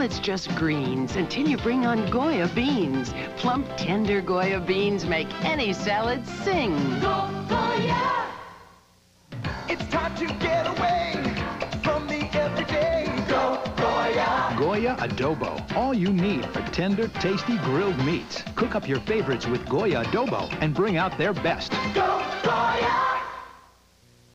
it's just greens until you bring on Goya beans. Plump, tender Goya beans make any salad sing. Go, Goya! It's time to get away from the everyday. Go, Goya! Goya Adobo. All you need for tender, tasty grilled meats. Cook up your favorites with Goya Adobo and bring out their best. Go, Goya!